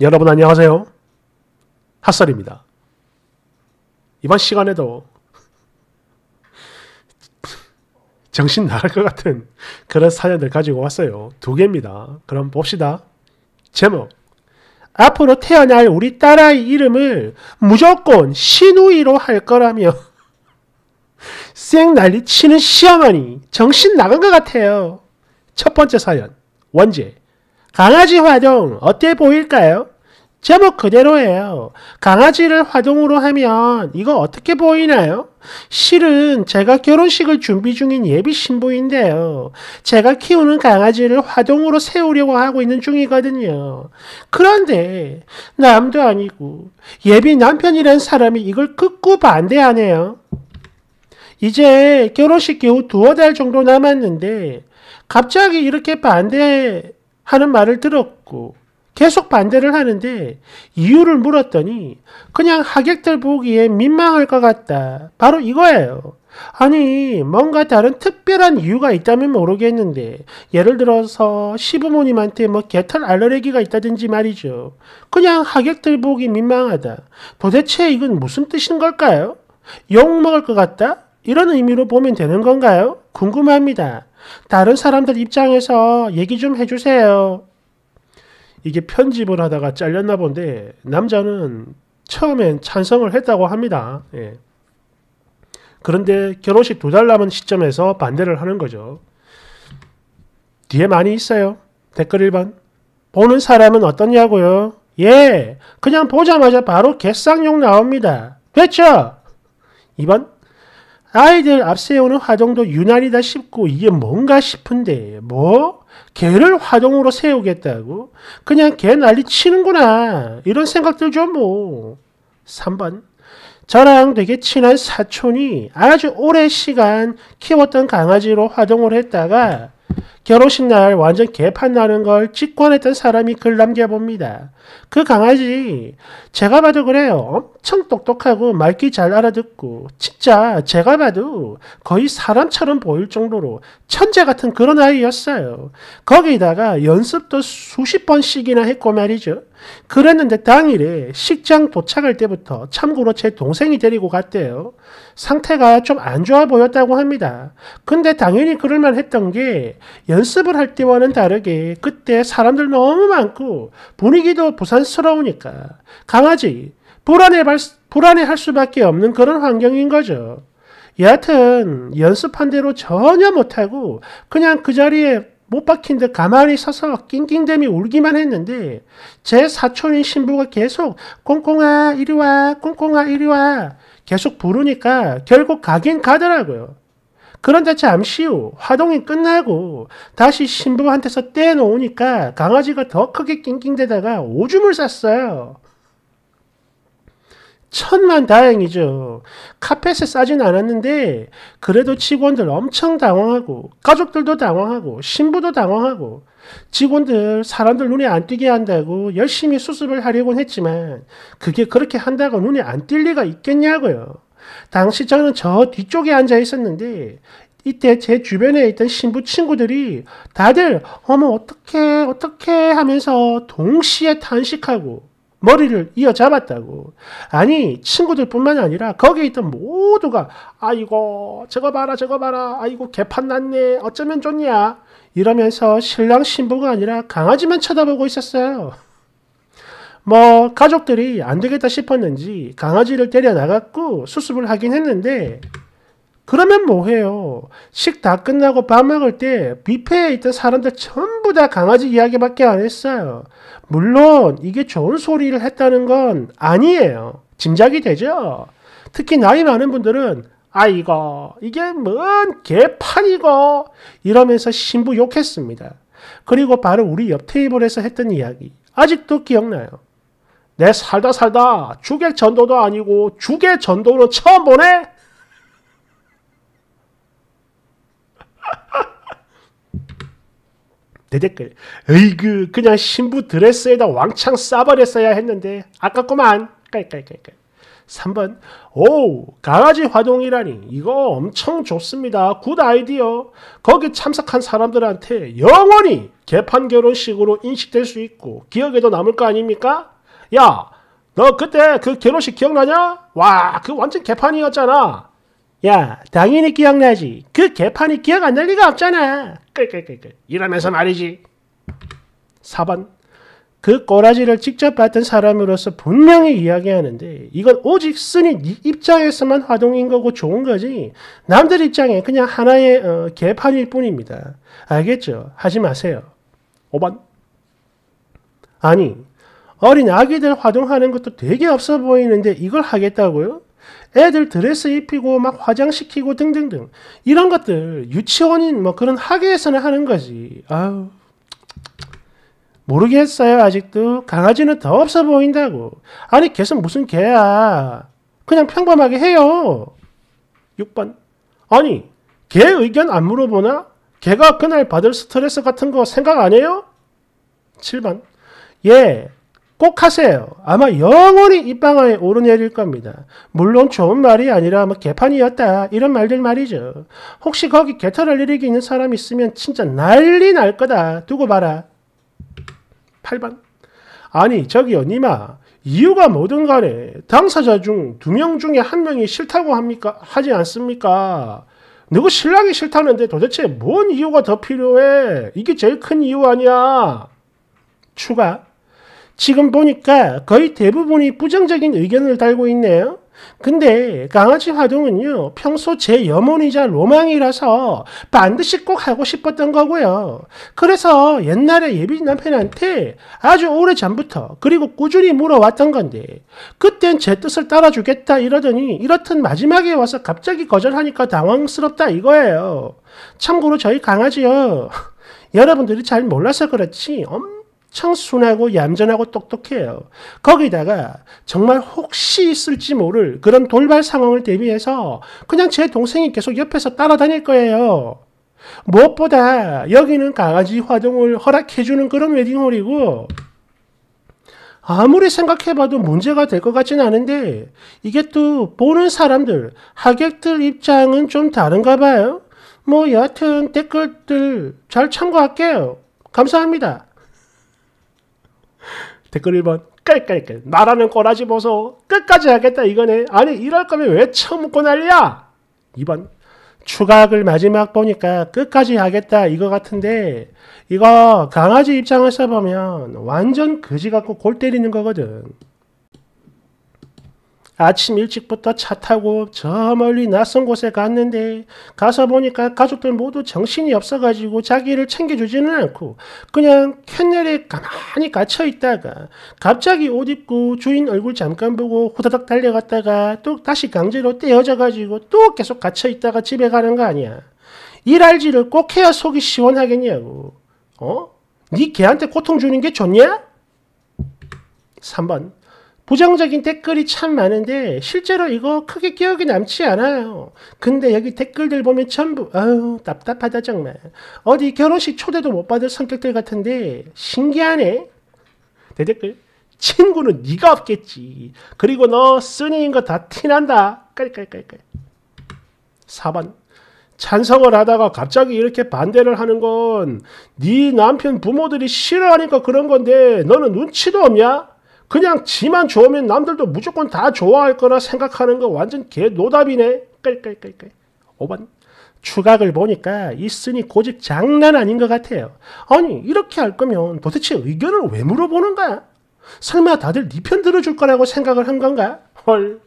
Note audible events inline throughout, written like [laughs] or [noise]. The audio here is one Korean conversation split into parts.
여러분 안녕하세요. 핫설입니다. 이번 시간에도 정신 나갈 것 같은 그런 사연들 가지고 왔어요. 두 개입니다. 그럼 봅시다. 제목 앞으로 태어날 우리 딸아이 이름을 무조건 신우이로 할 거라며 쌩 난리 치는 시어머니 정신 나간 것 같아요. 첫 번째 사연 원제 강아지 화동 어때 보일까요? 제목 그대로예요. 강아지를 화동으로 하면 이거 어떻게 보이나요? 실은 제가 결혼식을 준비 중인 예비 신부인데요. 제가 키우는 강아지를 화동으로 세우려고 하고 있는 중이거든요. 그런데 남도 아니고 예비 남편이란 사람이 이걸 극구 반대하네요. 이제 결혼식 겨우 두어 달 정도 남았는데 갑자기 이렇게 반대 하는 말을 들었고 계속 반대를 하는데 이유를 물었더니 그냥 하객들 보기에 민망할 것 같다. 바로 이거예요. 아니 뭔가 다른 특별한 이유가 있다면 모르겠는데 예를 들어서 시부모님한테 뭐 개털 알러레기가 있다든지 말이죠. 그냥 하객들 보기 민망하다. 도대체 이건 무슨 뜻인 걸까요? 욕 먹을 것 같다? 이런 의미로 보면 되는 건가요? 궁금합니다. 다른 사람들 입장에서 얘기 좀 해주세요. 이게 편집을 하다가 잘렸나 본데 남자는 처음엔 찬성을 했다고 합니다. 예. 그런데 결혼식 두 달 남은 시점에서 반대를 하는 거죠. 뒤에 많이 있어요. 댓글 1번. 보는 사람은 어떠냐고요? 예, 그냥 보자마자 바로 개쌍욕 나옵니다. 됐죠? 2번. 아이들 앞세우는 화동도 유난이다 싶고 이게 뭔가 싶은데 뭐? 개를 화동으로 세우겠다고? 그냥 개 난리 치는구나. 이런 생각들 좀 뭐. 3번. 저랑 되게 친한 사촌이 아주 오랜 시간 키웠던 강아지로 화동을 했다가 결혼식 날 완전 개판 나는 걸 직관했던 사람이 글 남겨봅니다. 그 강아지 제가 봐도 그래요. 엄청 똑똑하고 말귀 잘 알아듣고 진짜 제가 봐도 거의 사람처럼 보일 정도로 천재 같은 그런 아이였어요. 거기다가 연습도 수십 번씩이나 했고 말이죠. 그랬는데 당일에 식장 도착할 때부터 참고로 제 동생이 데리고 갔대요. 상태가 좀 안 좋아 보였다고 합니다. 근데 당연히 그럴만 했던 게 연 습을 할 때와는 다르게 그때 사람들 너무 많고 분위기도 부산스러우니까 강아지 불안해 불안해할 수밖에 없는 그런 환경인 거죠. 여하튼 연습한 대로 전혀 못하고 그냥 그 자리에 못 박힌 듯 가만히 서서 낑낑대미 울기만 했는데 제 사촌인 신부가 계속 꽁꽁아 이리 와 꽁꽁아 이리 와 계속 부르니까 결국 가긴 가더라고요. 그런데 잠시 후 화동이 끝나고 다시 신부한테서 떼놓으니까 강아지가 더 크게 낑낑대다가 오줌을 쌌어요. 천만 다행이죠. 카펫에 싸진 않았는데 그래도 직원들 엄청 당황하고 가족들도 당황하고 신부도 당황하고 직원들 사람들 눈에 안 띄게 한다고 열심히 수습을 하려고 했지만 그게 그렇게 한다고 눈에 안 띌 리가 있겠냐고요. 당시 저는 저 뒤쪽에 앉아 있었는데 이때 제 주변에 있던 신부 친구들이 다들 어머 어떻게 어떻게 하면서 동시에 탄식하고 머리를 이어 잡았다고. 아니, 친구들뿐만 아니라 거기에 있던 모두가 아이고, 저거 봐라, 저거 봐라. 아이고, 개판 났네. 어쩌면 좋냐. 이러면서 신랑 신부가 아니라 강아지만 쳐다보고 있었어요. 뭐, 가족들이 안 되겠다 싶었는지 강아지를 데려 나갔고 수습을 하긴 했는데, 그러면 뭐해요? 식 다 끝나고 밥 먹을 때 뷔페에 있던 사람들 전부 다 강아지 이야기밖에 안 했어요. 물론 이게 좋은 소리를 했다는 건 아니에요. 짐작이 되죠? 특히 나이 많은 분들은 아이고 이게 뭔 개판이고 이러면서 신부 욕했습니다. 그리고 바로 우리 옆 테이블에서 했던 이야기 아직도 기억나요. 내 살다 살다 주객 전도도 아니고 주객 전도는 처음 보네? [laughs] 대댓글. 에이그 그냥 신부 드레스에다 왕창 싸버렸어야 했는데 아깝구만. 깔깔깔깔. 3번 오 강아지 화동이라니 이거 엄청 좋습니다. good idea. 거기 참석한 사람들한테 영원히 개판 결혼식으로 인식될 수 있고 기억에도 남을 거 아닙니까? 야 너 그때 그 결혼식 기억나냐? 와 그 완전 개판이었잖아. 야 당연히 기억나지. 그 개판이 기억 안 날 리가 없잖아. 끌끌끌끌 이러면서 말이지. 4번 그 꼬라지를 직접 봤던 사람으로서 분명히 이야기하는데 이건 오직 쓰니 네 입장에서만 화동인 거고 좋은 거지 남들 입장에 그냥 하나의 어, 개판일 뿐입니다. 알겠죠? 하지 마세요. 5번 아니 어린 아기들 화동하는 것도 되게 없어 보이는데 이걸 하겠다고요? 애들 드레스 입히고 막 화장시키고 등등등. 이런 것들 유치원인 뭐 그런 학교에서는 하는 거지. 아우. 모르겠어요 아직도. 강아지는 더 없어 보인다고. 아니 걔는 무슨 개야? 그냥 평범하게 해요. 6번. 아니 개 의견 안 물어보나? 걔가 그날 받을 스트레스 같은 거 생각 안 해요? 7번. 예, 꼭 하세요. 아마 영원히 입방아에 오르내릴 겁니다. 물론 좋은 말이 아니라 뭐 개판이었다 이런 말들 말이죠. 혹시 거기 개털을 일으키 있는 사람 있으면 진짜 난리 날 거다. 두고 봐라. 8번. 아니 저기요 니마 이유가 뭐든 간에 당사자 중 두 명 중에 한 명이 싫다고 합니까? 하지 않습니까? 누구 신랑이 싫다는데 도대체 뭔 이유가 더 필요해? 이게 제일 큰 이유 아니야? 추가. 지금 보니까 거의 대부분이 부정적인 의견을 달고 있네요. 근데 강아지 화동은요, 평소 제 염원이자 로망이라서 반드시 꼭 하고 싶었던 거고요. 그래서 옛날에 예비 남편한테 아주 오래 전부터 그리고 꾸준히 물어왔던 건데, 그땐 제 뜻을 따라주겠다 이러더니 이렇듯 마지막에 와서 갑자기 거절하니까 당황스럽다 이거예요. 참고로 저희 강아지요. [laughs] 여러분들이 잘 몰라서 그렇지 엄 청 순하고 얌전하고 똑똑해요. 거기다가 정말 혹시 있을지 모를 그런 돌발 상황을 대비해서 그냥 제 동생이 계속 옆에서 따라다닐 거예요. 무엇보다 여기는 강아지 활동을 허락해주는 그런 웨딩홀이고 아무리 생각해봐도 문제가 될 것 같진 않은데 이게 또 보는 사람들, 하객들 입장은 좀 다른가 봐요. 뭐 여하튼 댓글들 잘 참고할게요. 감사합니다. 댓글 1번 깔깔깔. 나라는 꼬라지 보소. 끝까지 하겠다 이거네. 아니 이럴 거면 왜 처먹고 난리야? 2번 추가학을 마지막 보니까 끝까지 하겠다 이거 같은데. 이거 강아지 입장에서 보면 완전 그지 같고 골 때리는 거거든 아침 일찍부터 차 타고 저 멀리 낯선 곳에 갔는데 가서 보니까 가족들 모두 정신이 없어가지고 자기를 챙겨주지는 않고 그냥 캔넬에 가만히 갇혀 있다가 갑자기 옷 입고 주인 얼굴 잠깐 보고 후다닥 달려갔다가 또 다시 강제로 떼어져가지고 또 계속 갇혀 있다가 집에 가는 거 아니야. 일할지를 꼭 해야 속이 시원하겠냐고. 어? 네 걔한테 고통 주는 게 좋냐? 3번 부정적인 댓글이 참 많은데 실제로 이거 크게 기억이 남지 않아요. 근데 여기 댓글들 보면 전부 아유 답답하다 정말. 어디 결혼식 초대도 못 받을 성격들 같은데 신기하네. 대댓글 친구는 네가 없겠지. 그리고 너 쓰니인 거 다 티난다. 깔깔깔깔. 4번 찬성을 하다가 갑자기 이렇게 반대를 하는 건 네 남편 부모들이 싫어하니까 그런 건데 너는 눈치도 없냐? 그냥 지만 좋으면 남들도 무조건 다 좋아할 거라 생각하는 거 완전 개 노답이네. 깔깔깔깔. 5번. 추각을 보니까 있으니 고집 장난 아닌 것 같아요. 아니 이렇게 할 거면 도대체 의견을 왜 물어보는 거야? 설마 다들 네 편 들어줄 거라고 생각을 한 건가? 헐.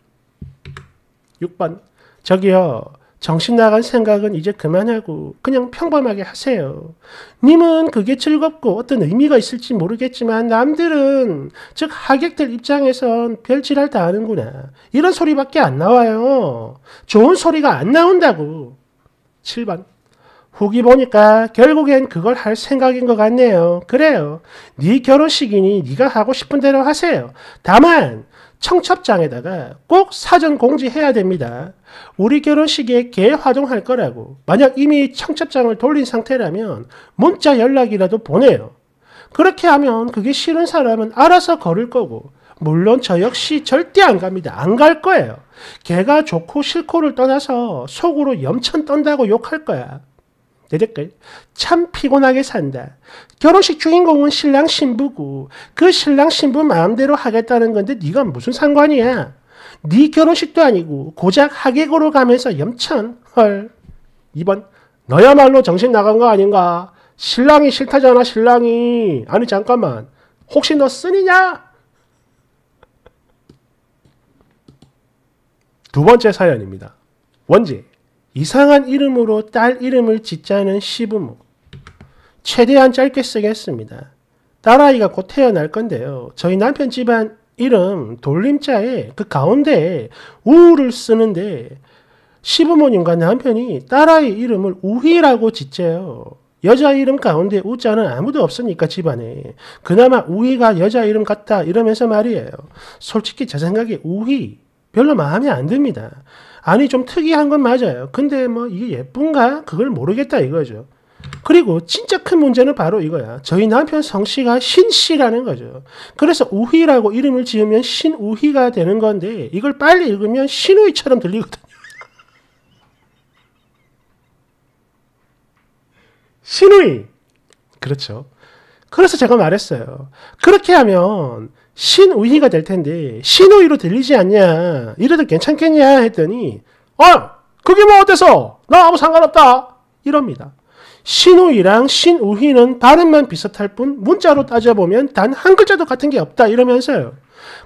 6번. 저기요. 정신 나간 생각은 이제 그만하고 그냥 평범하게 하세요. 님은 그게 즐겁고 어떤 의미가 있을지 모르겠지만 남들은 즉 하객들 입장에선 별지랄 다 하는구나. 이런 소리밖에 안 나와요. 좋은 소리가 안 나온다고. 7번. 후기 보니까 결국엔 그걸 할 생각인 것 같네요. 그래요. 네 결혼식이니 네가 하고 싶은 대로 하세요. 다만 청첩장에다가 꼭 사전 공지해야 됩니다. 우리 결혼식에 개 화동할 거라고. 만약 이미 청첩장을 돌린 상태라면 문자 연락이라도 보내요. 그렇게 하면 그게 싫은 사람은 알아서 걸을 거고 물론 저 역시 절대 안 갑니다. 안 갈 거예요. 걔가 좋고 싫고를 떠나서 속으로 염천 떤다고 욕할 거야. 내 댓글 참 피곤하게 산다. 결혼식 주인공은 신랑 신부고 그 신랑 신부 마음대로 하겠다는 건데 네가 무슨 상관이야. 네 결혼식도 아니고 고작 하객으로 가면서 염천 헐. 2번 너야말로 정신 나간 거 아닌가. 신랑이 싫다잖아 신랑이. 아니 잠깐만. 혹시 너 쓴이냐? 두 번째 사연입니다. 원지 이상한 이름으로 딸 이름을 짓자는 시부모. 최대한 짧게 쓰겠습니다. 딸아이가 곧 태어날 건데요. 저희 남편 집안 이름 돌림자에 그 가운데에 우를 쓰는데 시부모님과 남편이 딸아이 이름을 우희라고 짓재요. 여자 이름 가운데 우자는 아무도 없으니까 집안에 그나마 우희가 여자 이름 같다 이러면서 말이에요. 솔직히 제 생각에 우희 별로 마음에 안 듭니다. 아니 좀 특이한 건 맞아요. 근데 뭐 이게 예쁜가? 그걸 모르겠다 이거죠. 그리고 진짜 큰 문제는 바로 이거야. 저희 남편 성씨가 신씨라는 거죠. 그래서 우희라고 이름을 지으면 신우희가 되는 건데 이걸 빨리 읽으면 신우희처럼 들리거든요. [laughs] 신우희. 그렇죠. 그래서 제가 말했어요. 그렇게 하면 신우희가 될 텐데 신우희로 들리지 않냐 이래도 괜찮겠냐 했더니 아 그게 뭐 어때서 나 아무 상관없다 이럽니다. 신우희랑 신우희는 발음만 비슷할 뿐 문자로 따져보면 단 한 글자도 같은 게 없다 이러면서요.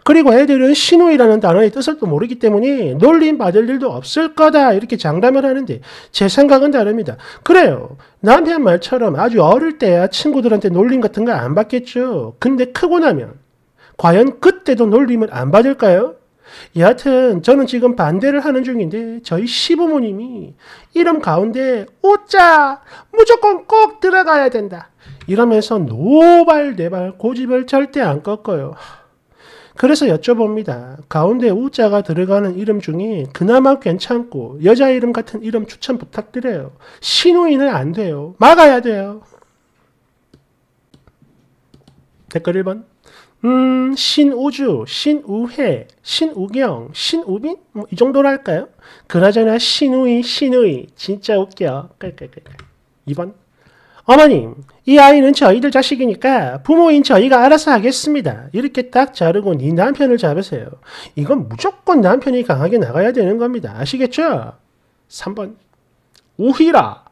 그리고 애들은 신우이라는 단어의 뜻을 또 모르기 때문에 놀림 받을 일도 없을 거다 이렇게 장담을 하는데 제 생각은 다릅니다. 그래요. 남편 말처럼 아주 어릴 때야 친구들한테 놀림 같은 거 안 받겠죠. 근데 크고 나면 과연 그때도 놀림을 안 받을까요? 여하튼 저는 지금 반대를 하는 중인데 저희 시부모님이 이름 가운데 오자 무조건 꼭 들어가야 된다 이러면서 노발대발 고집을 절대 안 꺾어요. 그래서 여쭤봅니다. 가운데 우자가 들어가는 이름 중에 그나마 괜찮고 여자 이름 같은 이름 추천 부탁드려요. 신우이는 안 돼요. 막아야 돼요. 댓글 1번. 음, 신우주, 신우회, 신우경, 신우빈? 뭐 이 정도랄까요? 그나저나 신우이, 신우이. 진짜 웃겨. 깔깔깔깔. 2번. 어머님, 이 아이는 저희들 자식이니까 부모인 저희가 알아서 하겠습니다. 이렇게 딱 자르고 네 남편을 잡으세요. 이건 무조건 남편이 강하게 나가야 되는 겁니다. 아시겠죠? 3번. 우희라.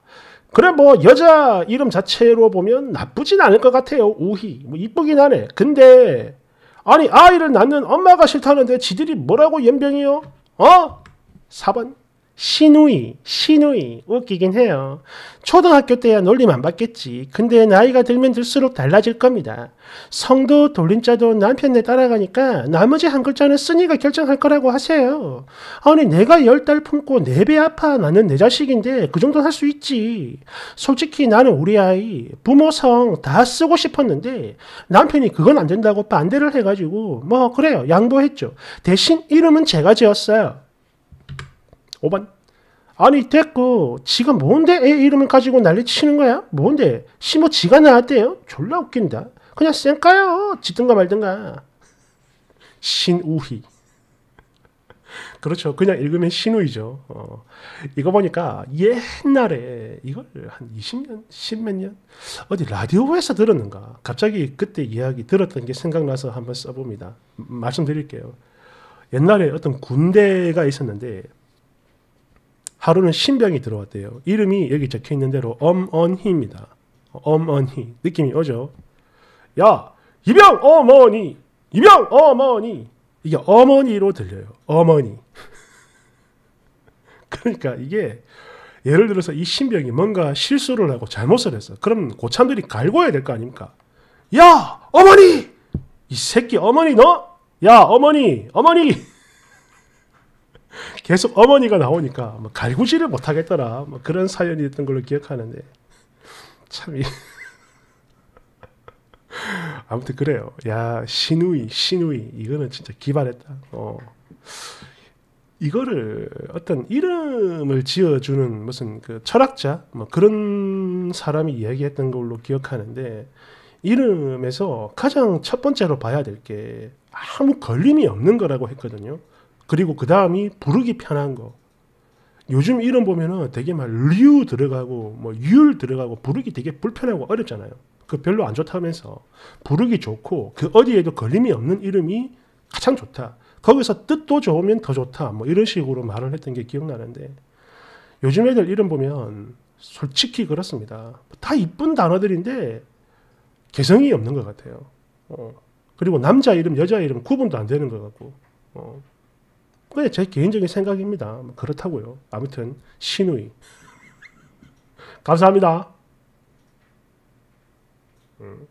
그래 뭐 여자 이름 자체로 보면 나쁘진 않을 것 같아요. 우희. 뭐 이쁘긴 하네. 근데 아니 아이를 낳는 엄마가 싫다는데 지들이 뭐라고 연병이요? 어? 4번. 신우이, 신우이 웃기긴 해요. 초등학교 때야 놀림 안 받겠지. 근데 나이가 들면 들수록 달라질 겁니다. 성도 돌림자도 남편네 따라가니까 나머지 한 글자는 쓴이가 결정할 거라고 하세요. 아니 내가 열 달 품고 네 배 아파 나는 내 자식인데 그 정도는 할 수 있지. 솔직히 나는 우리 아이 부모 성 다 쓰고 싶었는데 남편이 그건 안 된다고 반대를 해가지고 뭐 그래요 양보했죠. 대신 이름은 제가 지었어요. 5번. 아니 됐고 지가 뭔데 애 이름을 가지고 난리 치는 거야? 뭔데? 시모 지가 나왔대요? 졸라 웃긴다. 그냥 쌩까요. 짓든가 말든가. 신우희. 그렇죠. 그냥 읽으면 신우이죠. 어. 이거 보니까 옛날에 이걸 한 20년, 10몇 년 어디 라디오에서 들었는가. 갑자기 그때 이야기 들었던 게 생각나서 한번 써봅니다. 말씀드릴게요. 옛날에 어떤 군대가 있었는데 하루는 신병이 들어왔대요. 이름이 여기 적혀 있는 대로 엄언희입니다. 엄언희. 느낌이 오죠? 야, 이병 어머니! 이병 어머니! 이게 어머니로 들려요. 어머니. [laughs] 그러니까 이게 예를 들어서 이 신병이 뭔가 실수를 하고 잘못을 했어. 그럼 고참들이 갈고야 될 거 아닙니까? 야, 어머니! 이 새끼 어머니 너? 야, 어머니! 어머니! 계속 어머니가 나오니까 뭐 갈구지를 못하겠더라. 뭐 그런 사연이 있던 걸로 기억하는데 참 [laughs] 아무튼 그래요. 야 신우이 신우이 이거는 진짜 기발했다. 어. 이거를 어떤 이름을 지어주는 무슨 그 철학자 뭐 그런 사람이 이야기했던 걸로 기억하는데 이름에서 가장 첫 번째로 봐야 될 게 아무 걸림이 없는 거라고 했거든요. 그리고 그 다음이 부르기 편한 거. 요즘 이름 보면은 되게 막 류 들어가고 뭐 율 들어가고 부르기 되게 불편하고 어렵잖아요. 그 별로 안 좋다면서 부르기 좋고 그 어디에도 걸림이 없는 이름이 가장 좋다. 거기서 뜻도 좋으면 더 좋다. 뭐 이런 식으로 말을 했던 게 기억나는데 요즘 애들 이름 보면 솔직히 그렇습니다. 다 이쁜 단어들인데 개성이 없는 것 같아요. 어. 그리고 남자 이름, 여자 이름 구분도 안 되는 것 같고. 어. 그게 제 개인적인 생각입니다. 뭐 그렇다고요. 아무튼 신우이. 감사합니다. 음.